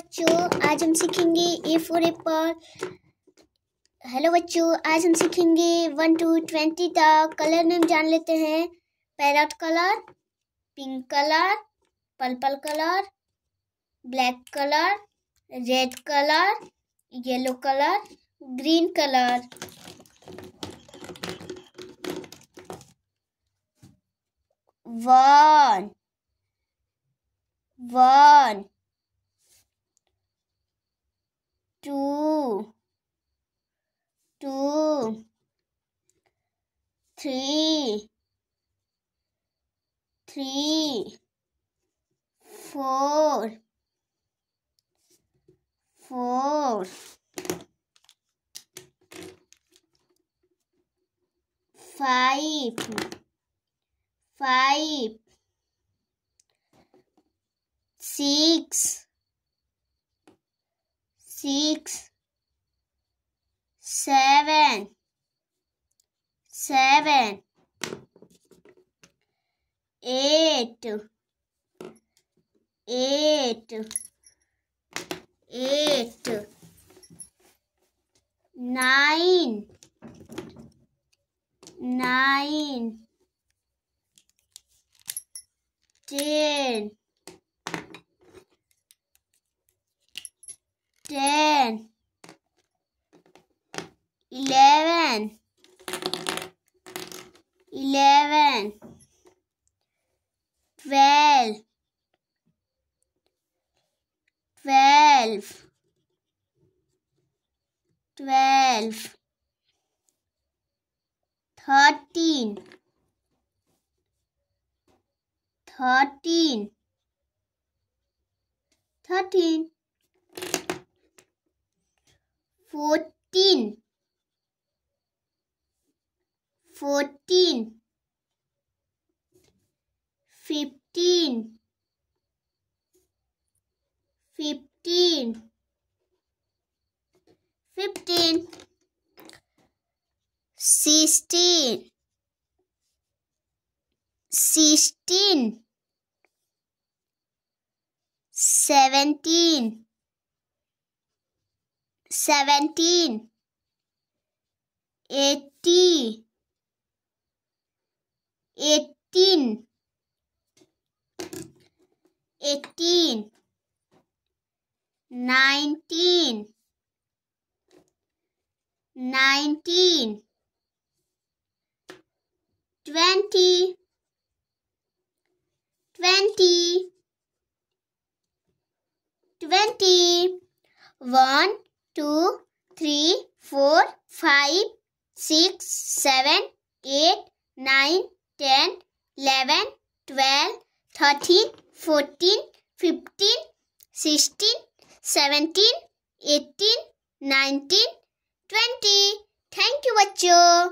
बच्चों, आज हम सीखेंगे ए फॉर एप्पल हेलो बच्चों, आज हम सीखेंगे वन टू ट्वेंटी तक कलर नेम जान लेते हैं। Parrot colour pink colour purple colour black colour red colour yellow colour green colour one one two, two, three, three, four, four, five, five, six, six, seven, seven, eight, eight, eight, nine, nine, ten. Ten, eleven, eleven, twelve, twelve, twelve, thirteen, thirteen, thirteen fourteen, fourteen, fifteen, fifteen, fifteen, sixteen, sixteen, seventeen seventeen, eighty, eighteen, eighteen, nineteen, nineteen, twenty, twenty, twenty, one two, three, four, five, six, seven, eight, nine, ten, eleven, twelve, thirteen, fourteen, fifteen, sixteen, seventeen, eighteen, nineteen, twenty. Thank you, बच्चों.